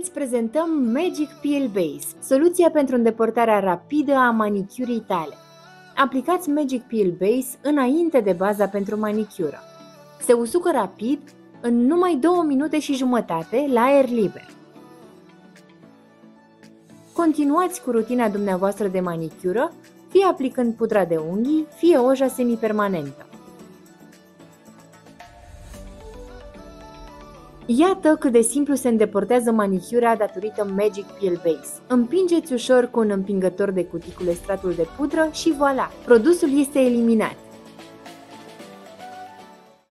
îți prezentăm Magic Peel Base, soluția pentru îndepărtarea rapidă a manicurii tale. Aplicați Magic Peel Base înainte de baza pentru manicură. Se usucă rapid în numai 2 minute și jumătate la aer liber. Continuați cu rutina dumneavoastră de manicură, fie aplicând pudra de unghii, fie oja semipermanentă. Iată cât de simplu se îndepărtează manicura datorită Magic Peel Base. Împingeți ușor cu un împingător de cuticule stratul de pudră și voilà, produsul este eliminat.